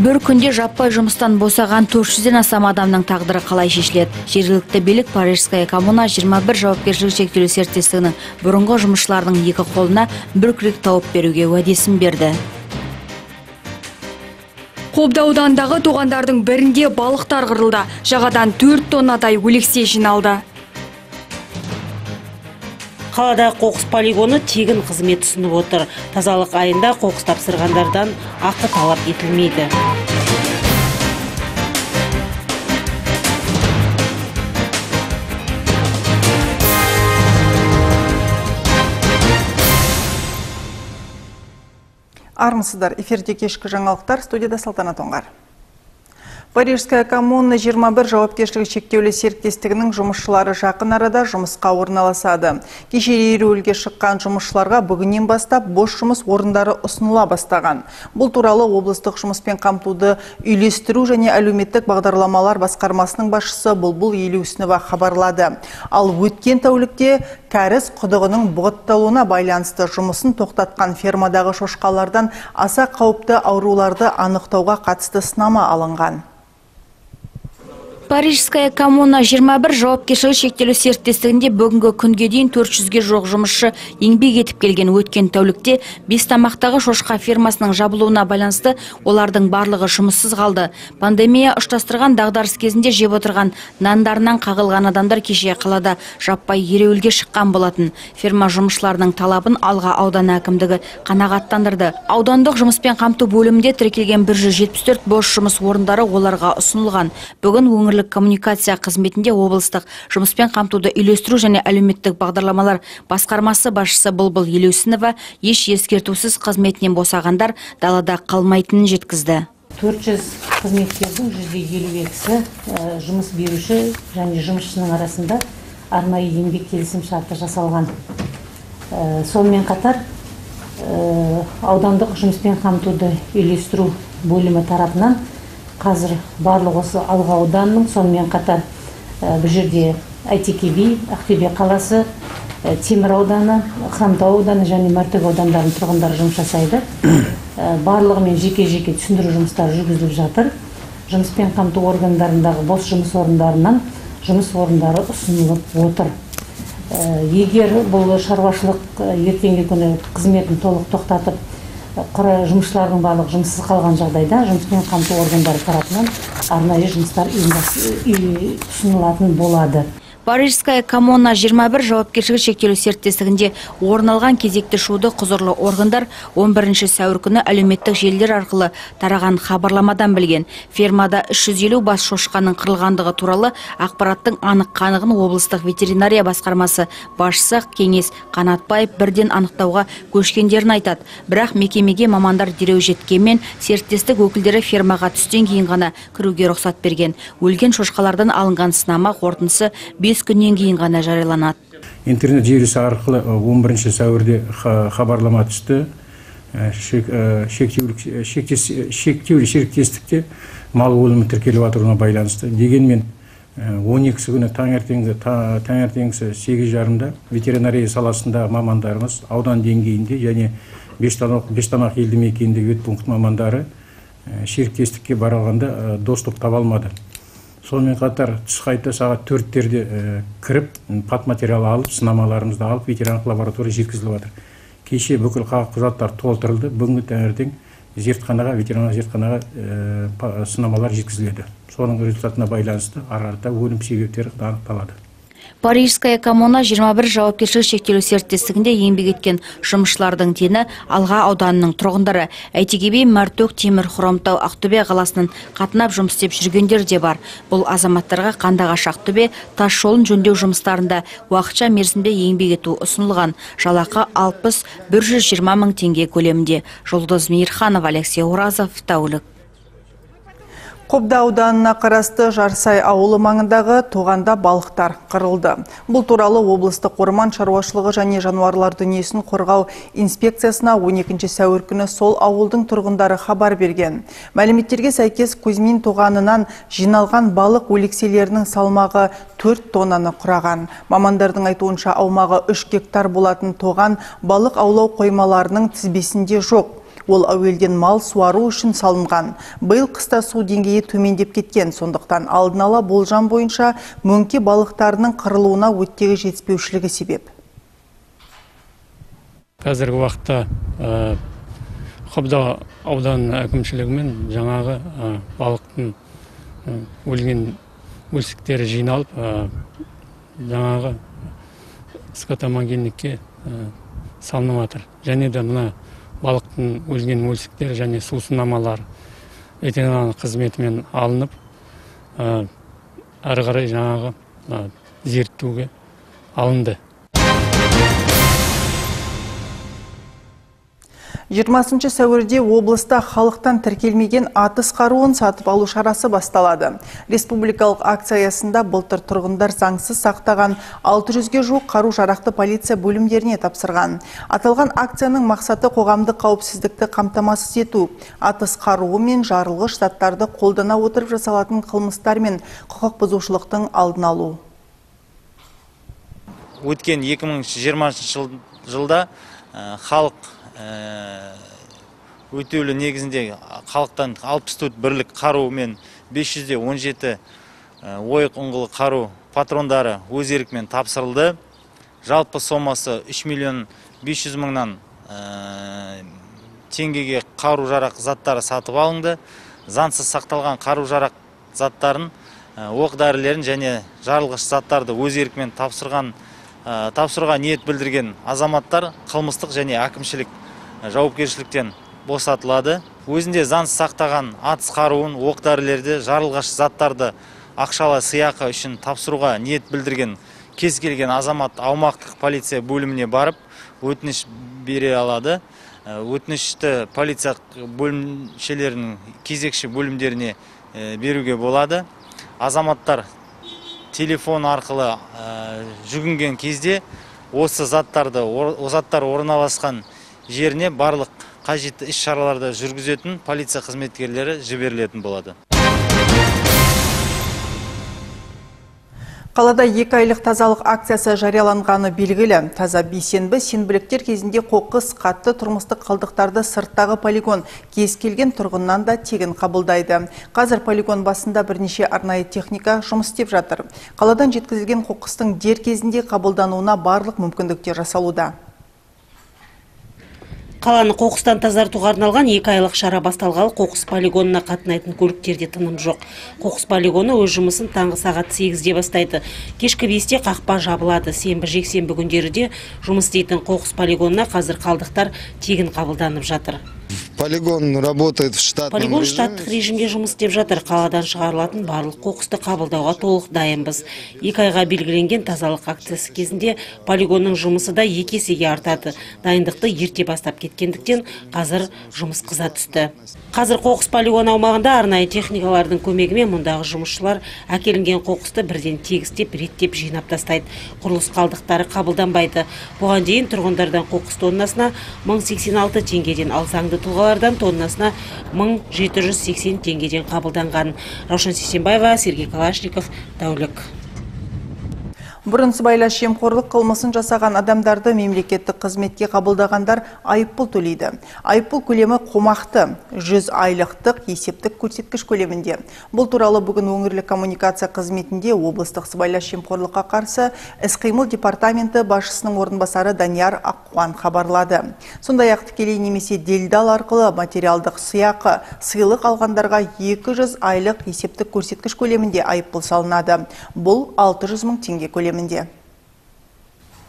бір күнде жаппай жұмыстан босаған 400-ден астам адамның тағдыры қалай шешіледі? Жергілікті билік парижская коммуна 21 жауапкершілігі шектеулі серіктестігінің бұрынғы жұмысшыларының екі қолына бір күрек тауып беруге уәдесін берді. Қобда ауданындағы тоғандардың бірінде балықтар қырылды жағадан 4 тоннадай өлексе жиналды. Қаладағы қоқыс полигоны тегін қызмет ұсынып отыр. Тазалық айында қоқыс тапсырғандардан ақы талап етілмейді. Армысыздар эфирде кешкі жаңалықтар студияда салтанат оңғар. Парижская коммуна 21 жауапкершілігі шектеулі серіктестігінің жұмысшылары жақын арада жұмысқа орналасады. Кеше ереуілге шыққан жұмысшыларға бүгіннен бастап бос жұмыс орындары ұсыныла бастаған. Бұл туралы облыстық жұмыспен қамтуды үйлестіру және әлеуметтік бағдарламалар басқармасының басшысы Бұлбұл Елеусінова хабарлады. Ал өткен тәулікте кәріс құдығының бұғытталуына байланысты жұмысын тоқтатқан фермадағы шошқалардан аса қауіпті ауруларды анықтауға қатысты сынама алынған. Парижская коммуна 21 жауапкершілігі шектеулі серіктестігінде бүгінгі күнге дейін 400-ге жоқ жұмысшы еңбек етіп келген өткен тәулікте бес тамақтағы шошқа фермасының жабылуына байланысты олардың барлығы жұмыссыз қалды. Пандемия ұштастырған дағдарыс кезінде жеп отырған нандарынан қағылған адамдар кеше қалада жаппай ереуілге шыққан болатын. Ферма жұмысшыларының талабын алға аудан әкімдігі қанағаттандырды. Аудандық жұмыспен қамту бөлімінде тіркелген 174 бос жұмыс орындары оларға ұсынылған. Бүгін өңірлік коммуникация қызметінде облыстық жұмыспен қамтуды үйлестіру және әлеуметтік бағдарламалар басқармасы басшысы Бұлбұл Елеусінова еш ескертусіз қызметінен босағандар далада қалмайтынын жеткізді. 400 қызметкердің 152-сі жұмыс беруші және жұмысшының арасында арнайы еңбек келісім шарты жасалған. Сонымен қатар аудандық жұмыспен қамтуды үйлестіру бөлімі тарапынан қазір барлық осы алға ауданының сонымен қатар бұл жерде әйтеке ақтөбе қаласы темір ауданы хромтау ауданы және мәртөк аудандарының тұрғындары жұмыс жасайды. Барлығымен жеке жеке түсіндіру жұмыстары жүргізіліп жатыр. Жұмыспен қамту органдарындағы бос жұмыс орындарынан жұмыс орындары ұсынылып отыр. Егер бұл шаруашылық ертеңгі күні қызметін толық тоқтатып жұмысшылардың барлығы жұмыссыз қалған жағдайда жұмыспен қамту органдары тарапынан арнайы жұмыстар ұсынылатын болады. Парижская коммуна 21 жауапкершілігі шектеулі серіктестігінде орын алған кезекті шуды құзырлы органдар 11 сәуір күні әлеуметтік желілер арқылы тараған хабарламадан білген. Фермада 350 бас шошқаның қырылғандығы туралы ақпараттың анық қанығын облыстық ветеринария басқармасы басшысы Кеңес Қанатбаев бірден анықтауға көшкендерін айтады. Бірақ мекемеге мамандар дереу жеткенмен серіктестік өкілдері фермаға түстен кейін ғана кіруге рұқсат берген. Өлген шошқалардан алынған сынама қорытындысы 5 күннен кейін ғана жарияланады. Интернет желісі арқылы 11 сәуірде хабарлама түсті. Шектеулі серіктестікте мал өлімі тіркеліп жатыруына байланысты. Дегенмен 12 күні таңертеңгі таңертеңгісі сегіз жарымда ветеринария саласындағы мамандарымыз аудан деңгейінде және бештамақ елді мекенінде ет пункт мамандары серіктестікке барғанда доступ таба алмады. Сонымен қатар түс қайта сағат төрттерде кіріп пат материал алып сынамаларымызды алып ветеринарлық лаборатория жеткізіліп жатыр. Кеше бүкіл құжаттар толтырылды. Бүгінгі таңертең зертханаға ветеринарлық зертханаға сынамалар жеткізіледі. Соның результатына байланысты ары қарата өлім себептері анықталады. Парижская коммуна 21 жауапкершілігі шектеулі серіктестігінде еңбек еткен жұмысшылардың дені Алға ауданының тұрғындары. Әйтеке би, Мәртөк, Темір, Хромтау, Ақтөбе қаласынан қатынап жұмыс істеп жүргендер де бар. Бұл азаматтарға Қандағаш Ақтөбе тас жолын жөндеу жұмыстарында уақытша мерзімде еңбек ету ұсынылған. Жалақы 60-120 мың теңге көлемінде. Жұлдыз Мейірханов, Алексей Оразов, Тәулік. Қобда ауданына қарасты Жарсай ауылы маңындағы тоғанда балықтар қырылды. Бұл туралы облыстық орман шаруашылығы және жануарлар дүниесін қорғау инспекциясына 12 сәуір күні сол ауылдың тұрғындары хабар берген. Мәліметтерге сәйкес Кузьмин тоғанынан жиналған балық өлекселерінің салмағы 4 тоннаны құраған. Мамандардың айтуынша аумағы 3 гектар болатын тоған балық аулау қоймаларының тізбесінде жоқ. Ол әуелден мал суару үшін салынған. Биыл қыста су деңгейі төмендеп кеткен. Сондықтан алдын ала болжам бойынша мөңке балықтарының қырылуына өттегі жетіспеушілігі себеп. қазіргі уақытта ә, қобда аудан әкімшілігімен жаңағы балықтың өлген өлсіктері жиналып жаңағы скотомогильникке салынып және де мына балықтың өлген өлсіктері және сусынамалары ветеринарлық қызметімен алынып әрі қарай жаңағы зерттеуге алынды. 20 сәуірде облыста халықтан тіркелмеген атыс қаруын сатып алу шарасы басталады. Республикалық акция аясында былтыр тұрғындар заңсыз сақтаған 600-ге жуық қару жарақты полиция бөлімдеріне тапсырған. Аталған акцияның мақсаты қоғамдық қауіпсіздікті қамтамасыз ету. Атыс қаруы мен жарылғыш заттарды қолдана отырып жасалатын қылмыстар мен құқық бұзушылықтың алдын алу. өткен 2020 жылда ә, халық өтеулі негізінде халықтан 64 бірлік қару мен 517 ә, ойық ұңғылы қару патрондары өз еркімен тапсырылды. Жалпы сомасы 3 миллион 500 мыңнан ә, теңгеге қару жарақ заттары сатып алынды. Заңсыз сақталған қару жарақ заттарын оқ дәрілерін және жарылғыш заттарды өз еркімен тапсырған тапсыруға ниет білдірген азаматтар қылмыстық және әкімшілік жауапкершіліктен босатылады. Өзінде заңсыз сақтаған атыс қаруын оқ дәрілерді жарылғыш заттарды ақшалай сыйақы үшін тапсыруға ниет білдірген кез келген азамат аумақтық полиция бөліміне барып өтініш бере алады. Өтінішті полиция бөлімшелерінің кезекші бөлімдеріне беруге болады. Азаматтар телефон арқылы жүгінген кезде осы заттарды заттар орналасқан жеріне барлық қажетті іс шараларды жүргізетін полиция қызметкерлері жіберілетін болады Қалада екі айлық тазалық акциясы жарияланғаны белгілі. Таза бейсенбі сенбіліктер кезінде қоқыс қатты тұрмыстық қалдықтарды сырттағы полигон кез келген тұрғыннан да тегін қабылдайды. Қазір полигон басында бірнеше арнайы техника жұмыс істеп жатыр. Қаладан жеткізілген қоқыстың дер кезінде қабылдануына барлық мүмкіндіктер жасалуда. Қаланы қоқыстан тазартуға арналған екі айлық шара басталғалы қоқыс полигонына қатынайтын көліктерде тыным жоқ. Қоқыс полигоны өз жұмысын таңғы сағат 8-де бастайды. Кешкі 5-те қақпа жабылады. Сенбі жексенбі күндері де жұмыс істейтін қоқыс полигонына қазір қалдықтар тегін қабылданып жатыр. Полигон работает в штатном Полигон штаттық режимде жұмыс істеп жатыр. Қаладан шығарылатын барлық қоқысты қабылдауға толық дайынбыз. Екі айға белгіленген тазалық акциясы кезінде полигонның жұмысы да екі есеге артады. Дайындықты ерте бастап кеткендіктен қазір жұмыс қыза түсті. Қазір қоқыс полигон аумағында арнайы техникалардың көмегімен мұндағы жұмысшылар әкелінген қоқысты бірден тегістеп, реттеп жинап тастайды. Құрылыс қалдықтары қабылданбайды. Бұған дейін тұрғындардан қоқыс тоннасына 1086 теңгеден ал заңды тұлғалардан тоннасына 1780 теңгеден қабылданған. Раушан Сесенбаева, Сергей Калашников, Тәулік. Бұрын сыбайлас жемқорлық қылмысын жасаған адамдарды мемлекеттік қызметке қабылдағандар айыппұл төлейді. Айыппұл көлемі қомақты, 100 айлықтық есептік көрсеткіш көлемінде. Бұл туралы бүгін өңірлік коммуникация қызметінде облыстық сыбайлас жемқорлыққа қарсы іс-қимыл департаменті басшысының орынбасары Данияр Аққуан хабарлады. Сондай-ақ тікелей немесе делдал арқылы материалдық сыйақы сыйлық алғандарға 200 айлық есептік көрсеткіш көлемінде айыппұл салынады. Бұл 600 мың теңге көлемінде.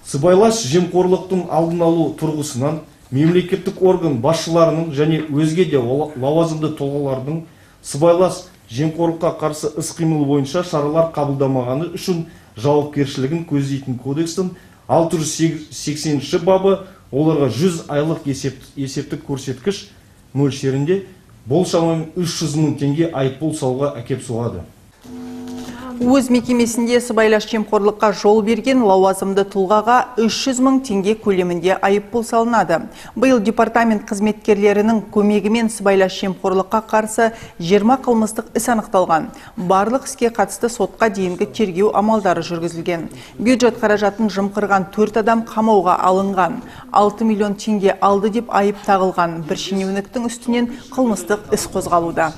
сыбайлас жемқорлықтың алдын алу тұрғысынан мемлекеттік орган басшыларының және өзге де лауазымды тұлғалардың сыбайлас жемқорлыққа қарсы іс-қимыл бойынша шаралар қабылдамағаны үшін жауапкершілігін көздейтін кодекстің 680 бабы оларға 100 айлық есеп, есептік көрсеткіш мөлшерінде бұл шамамен 300 мың теңге айыппұл салуға әкеп соғады өз мекемесінде сыбайлас жемқорлыққа жол берген лауазымды тұлғаға 300 мың теңге көлемінде айыппұл салынады. Биыл департамент қызметкерлерінің көмегімен сыбайлас жемқорлыққа қарсы 20 қылмыстық іс анықталған. Барлық іске қатысты сотқа дейінгі тергеу амалдары жүргізілген. Бюджет қаражатын жымқырған 4 адам қамауға алынған. 6 миллион теңге алды деп айып тағылған. Бір шенеуніктің үстінен қылмыстық іс қозғалуда.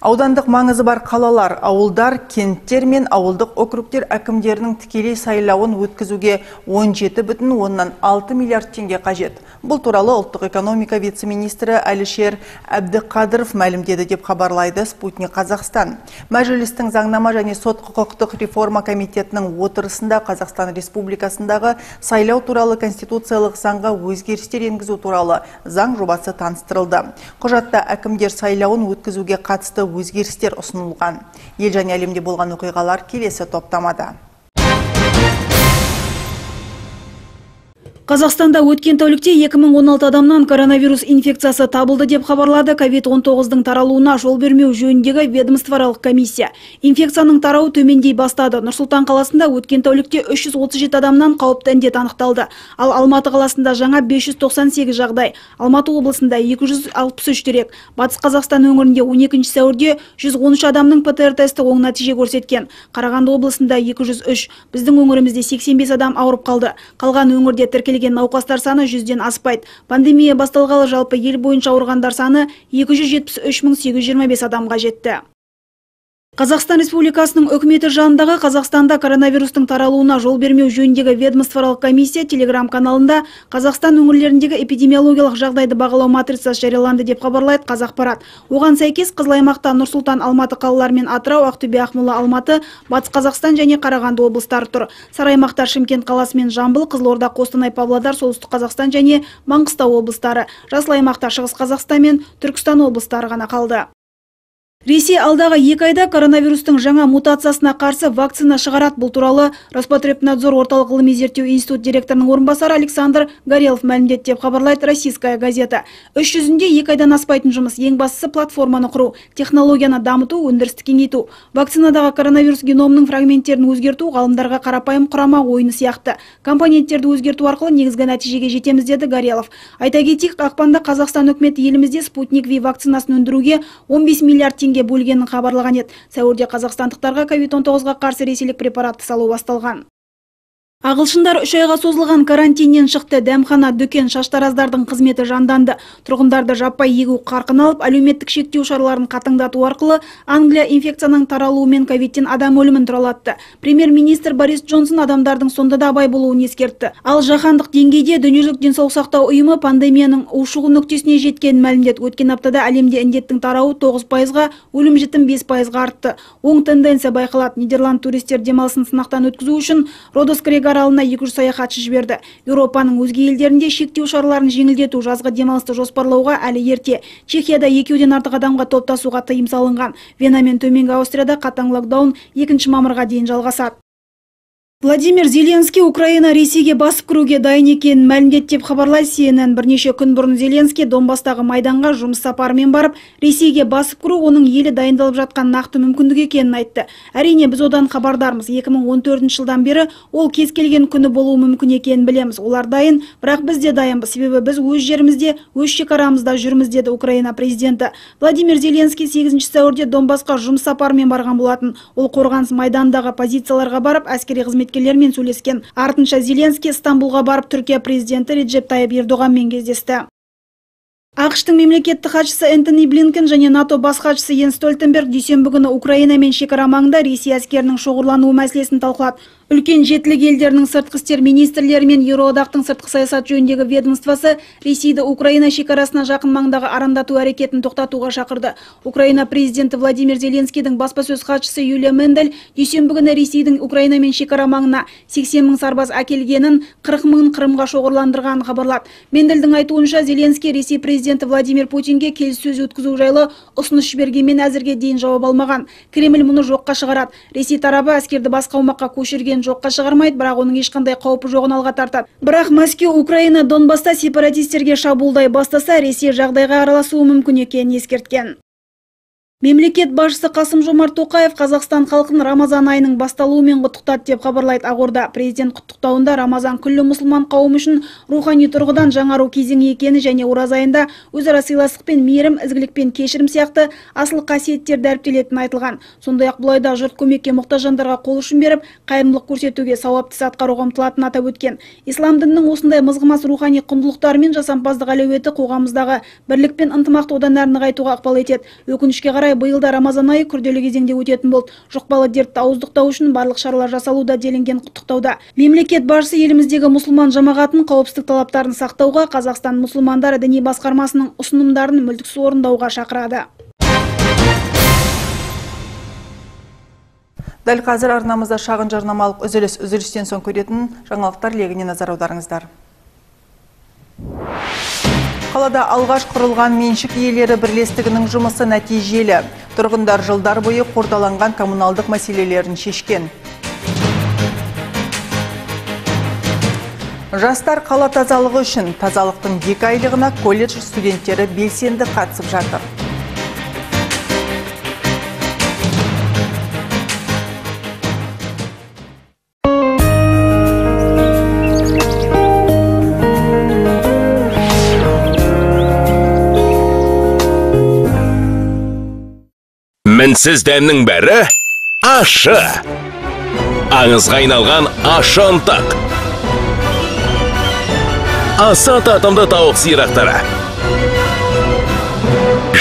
Аудандық маңызы бар қалалар, ауылдар, кенттер мен ауылдық округтер әкімдерінің тікелей сайлауын өткізуге 17 бүтін оннан 6 миллиард теңге қажет. Бұл туралы ұлттық экономика вице-министрі Әлішер Әбдіқадыров мәлімдеді деп хабарлайды Спутник Қазақстан. Мәжілістің заңнама және сот құқықтық реформа комитетінің отырысында Қазақстан Республикасындағы сайлау туралы конституциялық заңға өзгерістер енгізу туралы заң жобасы таныстырылды. Құжатта әкімдер сайлауын өткізуге қатысты өзгерістер ұсынылған. Ел және әлемде болған оқиғалар келесі топтамада. Қазақстанда өткен тәулікте 2016 адамнан коронавирус инфекциясы табылды деп хабарлады COVID-19-дың таралуына жол бермеу жөніндегі ведомствоаралық комиссия. Инфекцияның тарауы төмендей бастады. Нұрсұлтан қаласында өткен тәулікте 337 адамнан қауіпті індет анықталды. Ал Алматы қаласында жаңа 598 жағдай, Алматы облысында 263 дерек, Батыс Қазақстан өңірінде 12 сәуірде 113 адамның ПТР тесті оң нәтиже көрсеткен. Қарағанды облысында 203, біздің өңірімізде 85 адам ауырып қалды. Қалған өңірде тіркелген тіркелген науқастар саны жүзден аспайды. Пандемия басталғалы жалпы ел бойынша ауырғандар саны 273 825 адамға жетті. Қазақстан Республикасының үкіметі жанындағы Қазақстанда коронавирустың таралуына жол бермеу жөніндегі ведомствоаралық комиссия телеграм каналында Қазақстан өңірлеріндегі эпидемиологиялық жағдайды бағалау матрицасы жарияланды деп хабарлайды Қазақпарат. Оған сәйкес Қызыл аймақта Нұрсұлтан, Алматы қалалары мен Атырау, Ақтөбе, Ақмола, Алматы, Батыс Қазақстан және Қарағанды облыстары тұр. Сары аймақта Шымкент қаласы мен Жамбыл, Қызылорда, Қостанай, Павлодар, Солтүстік Қазақстан және Маңғыстау облыстары. Жасыл аймақта Шығыс Қазақстан мен Түркістан облыстары ғана қалды. Ресей алдағы екі айда коронавирустың жаңа мутациясына қарсы вакцина шығарат бұл туралы Роспотребнадзор орталық ғылыми зерттеу институт директорының орынбасары Александр Горелов мәлімдеді деп хабарлайды Российская газета. Үш жүзінде екі айдан аспайтын жұмыс ең бастысы платформаны құру, технологияны дамыту, өндірісті кеңейту. Вакцинадағы коронавирус геномының фрагменттерін өзгерту ғалымдарға қарапайым құрама ойыны сияқты. Компоненттерді өзгерту арқылы негізгі нәтижеге жетеміз деді Горелов. Айта кетейік, ақпанда Қазақстан үкіметі елімізде Спутник V вакцинасын өндіруге 15 миллиард бөлгенін хабарлаған еді. Сәуірде қазақстандықтарға ковид 19 ға қарсы ресейлік препаратты салу басталған. Ағылшындар үш айға созылған карантиннен шықты дәмхана, дүкен, шаштараздардың қызметі жанданды. Тұрғындарды жаппай егу қарқын алып, әлеуметтік шектеу шараларын қатаңдату арқылы Англия инфекцияның таралуымен ковидтен адам өлімін туралатты. Премьер-министр Борис Джонсон адамдардың сонда да абай болуын ескертті. Ал жаһандық деңгейде дүниежүзілік денсаулық сақтау ұйымы пандемияның ушығу нүктесіне жеткенін мәлімдеді. Өткен аптада әлемде індеттің тарауы 9 пайызға, өлім жітім 5 пайызға артты. Оң тенденция байқалады. Нидерланд туристер демалысын сынақтан өткізу үшін Родос аралына 200 саяхатшы жіберді. Еуропаның өзге елдерінде шектеу шараларын жеңілдету жазғы демалысты жоспарлауға әлі ерте. Чехияда екеуден артық адамға топтасуға тыйым салынған. Вена мен төменгі Аустрияда қатаң локдаун 2 мамырға дейін жалғасады. Владимир Зеленский Украина Ресейге басып кіруге дайын екенін мәлімдеді деп хабарлайды CNN. Бірнеше күн бұрын Зеленский Донбастағы майданға жұмыс сапарымен барып, Ресейге басып кіру оның елі дайындалып жатқан нақты мүмкіндік екенін айтты. Әрине біз одан хабардармыз. 2014 жылдан бері ол кез келген күні болуы мүмкін екенін білеміз. Олар дайын, бірақ біз де дайынбыз. Себебі біз өз жерімізде, өз шекарамызда жүрміз деді Украина президенті. Владимир Зеленский 8 сәуірде Донбасқа жұмыс сапарымен барған болатын. Ол қорғаныс майдандағы позицияларға барып, әскери қызмет қызметкерлермен сөйлескен артынша зеленский стамбулға барып түркия президенті реджеп тайып ердоғанмен кездесті. Ақш-тың мемлекеттік хатшысы энтони блинкен және нато бас хатшысы йенс стольтенберг дүйсенбі күні украина мен шекара маңында ресей әскерінің шоғырлануы мәселесін талқылады. Үлкен жетілік елдерінің сыртқы істер министрлері мен еуроодақтың сыртқы саясат жөніндегі ведомствосы ресейді украина шекарасына жақын маңдағы арандату әрекетін тоқтатуға шақырды. Украина президенті владимир зеленскийдің баспасөз хатшысы юлия мендель дүйсенбі күні ресейдің украинамен шекара маңына 80 мың сарбаз әкелгенін 40 мыңын қырымға шоғырландырғанын хабарлады. Мендельдің айтуынша зеленский ресей президенті владимир путинге келіссөз өткізу жайлы ұсыныс жібергенмен әзірге дейін жауап алмаған. Кремль мұны жоққа шығарады. Ресей тарабы әскерді басқа аумаққа көшірген жоққа шығармайды бірақ оның ешқандай қаупі жоғын алға тартады. Бірақ мәскеу украина донбаста сепаратистерге шабуылдай бастаса ресей жағдайға араласуы мүмкін екенін ескерткен. Мемлекет басшысы Қасым Жомарт Тоқаев Қазақстан халқын Рамазан айының басталуымен құттықтады деп хабарлайды Ақорда. Президент құттықтауында Рамазан күллі мұсылман қауымы үшін рухани тұрғыдан жаңару кезеңі екені және ораза айында өзара сыйластық пен мейірім, ізгілік пен кешірім сияқты асыл қасиеттер дәріптелетіні айтылған. Сондай-ақ бұл айда жұрт көмекке мұқтаж жандарға қол ұшын беріп, қайырымдылық көрсетуге, сауапты іс атқаруға ұмтылатынын атап өткен. Ислам дінінің осындай мызғымас рухани құндылықтары мен жасампаздық әлеуеті қоғамымыздағы бірлік пен ынтымақты одан әрі нығайтуға ықпал етеді. Өкінішке қарай биыл да рамазан айы күрделі кезеңде өтетін болды. Жұқпалы дертті ауыздықтау үшін барлық шаралар жасалуда делінген құттықтауда. Мемлекет басшысы еліміздегі мұсылман жамағатын қауіпсіздік талаптарын сақтауға қазақстан мұсылмандары діни басқармасының ұсынымдарын мүлтіксіз орындауға шақырады. Дәл қазір арнамызда шағын жарнамалық үзіліс үзілістен соң көретін жаңалықтар легіне назар аударыңыздар. Қалада алғаш құрылған меншік иелері бірлестігінің жұмысы нәтижелі. Тұрғындар жылдар бойы қордаланған коммуналдық мәселелерін шешкен. Жастар қала тазалығы үшін тазалықтың екі айлығына колледж студенттері белсенді қатысып жатыр. Мінсіз дәмнің бәрі ашы. Аңызға айналған ашы ынтық аса татымды тауық сирақтары.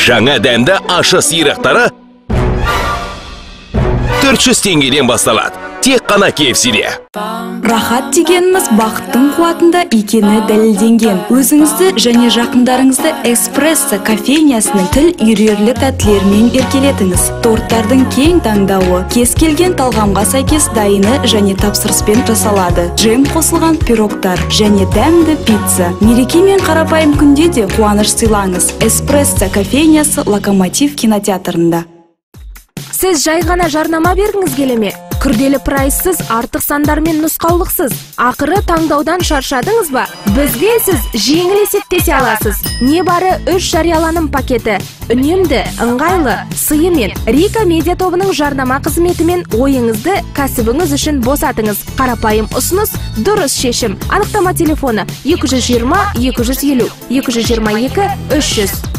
Жаңа дәмді ашы сирақтары 400 теңгеден басталады. Тек қана KFC-де. Рахат дегеніміз бақыттың қуатында екені дәлелденген. Өзіңізді және жақындарыңызды эспрессо кофейнясының тіл үйрерлік тәттілерімен еркелетіңіз. Торттардың кең таңдауы, кез келген талғамға сәйкес дайыны және тапсырыспен жасалады. Джем қосылған пирогтар және дәмді пицца. Мереке мен қарапайым күнде де қуаныш сыйлаңыз. Эспрессо кофейнясы Локомотив кинотеатрында. Сіз жай ғана жарнама бергіңіз келе ме? Күрделі прайссыз, артық сандар мен нұсқаулықсыз. Ақыры таңдаудан шаршадыңыз ба? Бізге сіз жеңіл есептесе аласыз. Не бары үш жарияланым пакеті. Үнемді, ыңғайлы, сыйымен Рика медиа тобының жарнама қызметімен ойыңызды кәсібіңіз үшін босатыңыз. Қарапайым ұсыныс, дұрыс шешім. Анықтама телефоны 220 250 222 300.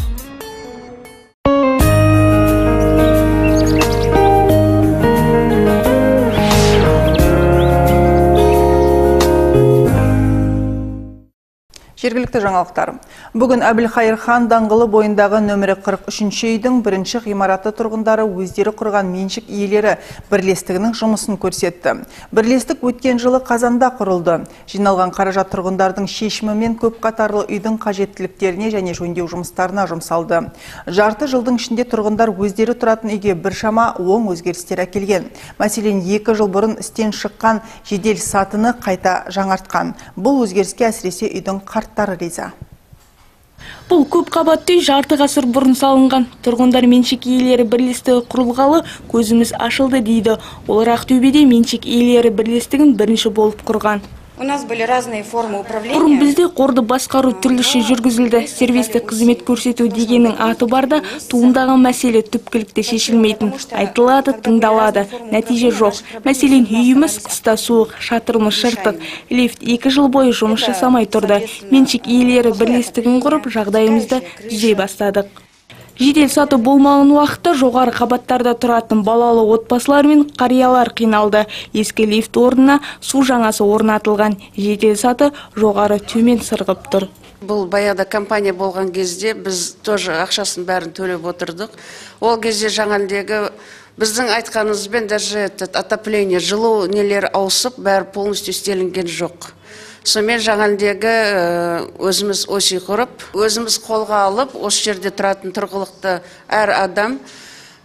Жергілікті жаңалықтар. Бүгін Әбілхайыр хан даңғылы бойындағы нөмірі 43 үйдің бірінші ғимараты тұрғындары өздері құрған меншік иелері бірлестігінің жұмысын көрсетті. Бірлестік өткен жылы қазанда құрылды. Жиналған қаражат тұрғындардың шешімімен көп қатарлы үйдің қажеттіліктеріне және жөндеу жұмыстарына жұмсалды. Жарты жылдың ішінде тұрғындар өздері тұратын үйге біршама оң өзгерістер әкелген. Мәселен, екі жыл бұрын істен шыққан жедел сатыны қайта жаңартқан. Бұл өзгеріске әсіресе үйдің қарттары риза. Бұл көп қабатты жарты ғасыр бұрын салынған. Тұрғындар меншік иелері бірлестігі құрылғалы көзіміз ашылды дейді. Олар Ақтөбеде меншік иелері бірлестігін бірінші болып құрған. У нас были разные формы управления. Бұрын бізде қорды басқару түрліше жүргізілді. Сервистік қызмет көрсету дегеннің аты барда туындаған мәселе түпкілікті шешілмейтін. Айтылады, тыңдалады. Нәтиже жоқ. Мәселен, үйіміз қыста суық, шатырымыз жыртық. Лифт екі жыл бойы жұмыс жасамай тұрды. Меншік иелері бірлестігін құрып, жағдайымызды түзей бастадық. Жедел саты болмаған уақытта жоғары қабаттарда тұратын балалы отбасылар мен қариялар қиналды. Ескі лифт орнына су жаңасы орнатылған. Жедел саты жоғары төмен сырғып тұр. Бұл баяғыда компания болған кезде біз тоже ақшасын бәрін төлеп отырдық. Ол кезде жаңандегі біздің айтқанымызбен даже отопление жылу нелер ауысып бәрі полностью істелінген жоқ сонымен жаңандегі өзіміз оси құрып өзіміз қолға алып осы жерде тұратын тұрғылықты әр адам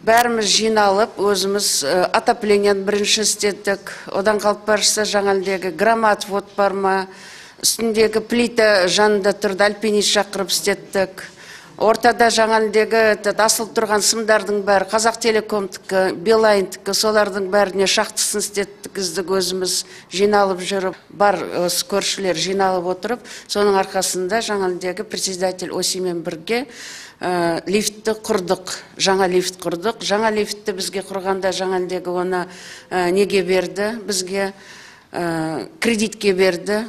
бәріміз жиналып өзіміз отопленияны бірінші істедік. Одан қалып бара жатса жаңандегі громоотвод бар ма? Үстіндегі плита жанында тұрды альпинист шақырып істеттік ортада жаңағындегі асылып тұрған сымдардың бәрі қазақ телекомдікі билайндікі солардың бәріне шахтасын істеттікіздік өзіміз жиналып жүріп бар осы көршілер жиналып отырып соның арқасында жаңағындегі председатель осимен бірге ә, лифтті құрдық жаңа лифт құрдық. Жаңа лифтті бізге құрғанда жаңандегі оны ә, неге берді? Бізге ә, кредитке берді.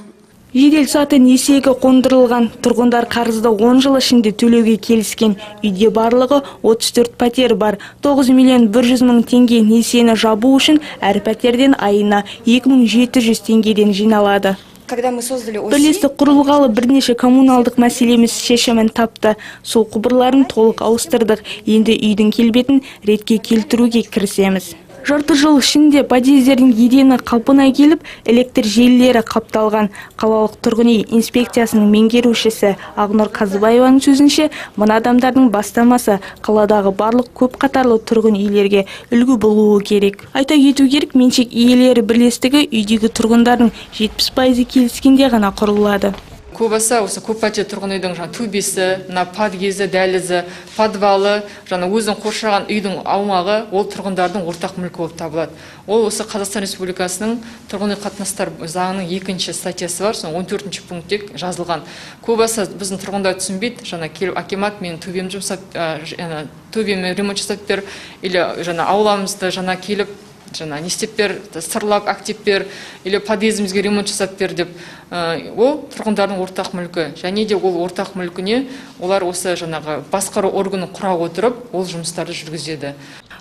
Жедел саты несиеге қондырылған. Тұрғындар қарызды 10 жыл ішінде төлеуге келіскен. Үйде барлығы 34 пәтер бар. 9 миллион 100 мың теңге несиені жабу үшін әр пәтерден айына 2700 теңгеден жиналады. Когда мы создали ОСИ, бірлестік құрылғалы бірнеше коммуналдық мәселеміз шешімін тапты. Су құбырларын толық ауыстырдық. Енді үйдің келбетін ретке келтіруге кірісеміз. Жарты жыл ішінде подъездердің едені қалпына келіп электр желілері қапталған. Қалалық тұрғын үй инспекциясының меңгерушісі ақнұр қазыбаеваның сөзінше мына адамдардың бастамасы қаладағы барлық көп қатарлы тұрғын үйлерге үлгі болуы керек. Айта кету керек меншік иелері бірлестігі үйдегі тұрғындардың жетпіс пайызы келіскенде ғана құрылады. Көбісі осы көппәтерлі тұрғын үйдің жаңағы төбесі мына подъезі дәлізі подвалы жаңа өзін қоршаған үйдің аумағы ол тұрғындардың ортақ мүлкі болып табылады ол осы қазақстан республикасының тұрғын үй қатынастар заңының екінші статьясы бар соның он төртінші пунктте жазылған көбісі біздің тұрғындар түсінбейді жаңа келіп акимат менің төбемді жұмсап ә, төбеме ремонт жасап бер или жаңа ауламызды жаңа келіп жаңа не істеп бер сырлап әктеп бер или подъездімізге ремонт жасап бер деп ә, ол тұрғындардың ортақ мүлкі. Және де ол ортақ мүлкіне олар осы жаңағы басқару органын құра отырып ол жұмыстарды жүргізеді.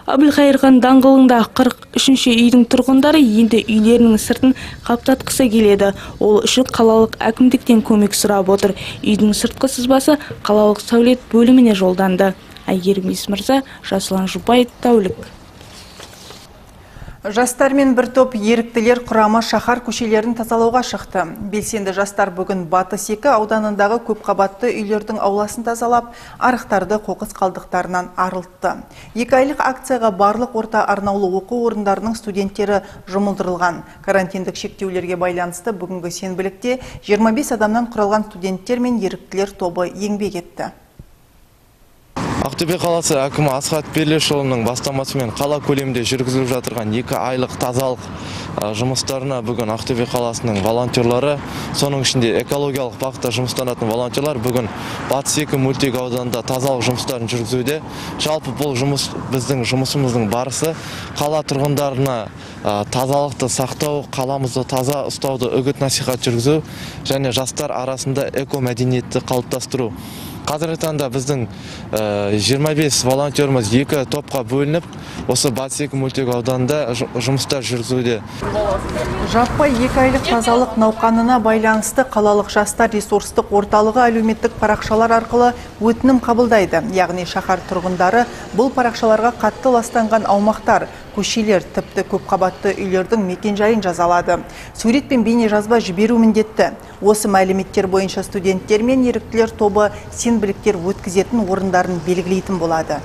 Әбілқайыр хан даңғылында 43-ші үйдің тұрғындары енді үйлерінің сыртын қаптатқысы келеді. Ол үшін қалалық әкімдіктен көмек сұрап отыр. Үйдің сыртқы сызбасы қалалық сәулет бөліміне жолданды. Әйгерім есмырза жасұлан жұбаев тәулік. Жастармен бір топ еріктілер құрамы шахар көшелерін тазалауға шықты. Белсенді жастар бүгін Батыс екі ауданындағы көпқабатты үйлердің ауласын тазалап, арықтарды қоқыс қалдықтарынан арылтты. Екі айлық акцияға барлық орта арнаулы оқу орындарының студенттері жұмылдырылған. Карантиндік шектеулерге байланысты бүгінгі сенбілікте 25 адамнан құралған студенттер мен еріктілер тобы еңбек етті. Ақтөбе қаласы әкімі асхат перлешұлының бастамасымен қала көлемінде жүргізіліп жатырған екі айлық тазалық жұмыстарына бүгін ақтөбе қаласының волонтерлары соның ішінде экологиялық бағытта жұмыстанатын волонтерлар бүгін батыс екі мөлтек ауданында тазалық жұмыстарын жүргізуде. Жалпы бұл жұмыс біздің жұмысымыздың барысы қала тұрғындарына тазалықты сақтау қаламызды таза ұстауды үгіт насихат жүргізу және жастар арасында эко мәдениетті қалыптастыру. Қазіргі таңда біздің 25 волонтеріміз екі топқа бөлініп осы батыс екі мөлтек ауданында жұмыстар жүргізуде. Жаппай екі айлық тазалық науқанына байланысты қалалық жастар ресурстық орталығы әлеуметтік парақшалар арқылы өтінім қабылдайды. Яғни шаһар тұрғындары бұл парақшаларға қатты ластанған аумақтар көшелер тіпті көпқабатты үйлердің мекенжайын жазалады. Сурет пен бейне жазба жіберу міндетті. Осы мәліметтер бойынша студенттер мен еріктілер тобы сенбіліктер өткізетін орындарын белгілейтін болады.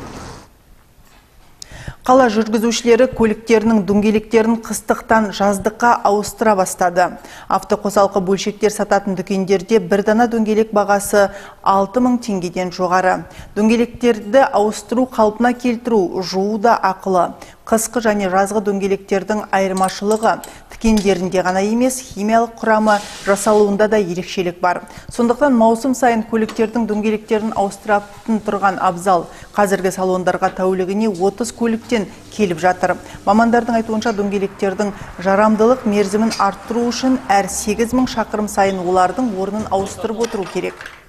Қала жүргізушілері көліктерінің дөңгелектерін қыстықтан жаздыққа ауыстыра бастады. Автоқосалқы бөлшектер сататын дүкендерде бір дана дөңгелек бағасы 6000 теңгеден жоғары. Дөңгелектерді ауыстыру қалпына келтіру жуу да ақылы. Қысқы және жазғы дөңгелектердің айырмашылығы тікендерінде ғана емес химиялық құрамы жасалуында да ерекшелік бар. Сондықтан маусым сайын көліктердің дөңгелектерін ауыстыратын тұрған абзал. Қазіргі салондарға тәулігіне 30 көліктен келіп жатыр. Мамандардың айтуынша дөңгелектердің жарамдылық мерзімін арттыру үшін әр 8000 шақырым сайын олардың орнын ауыстырып отыру керек.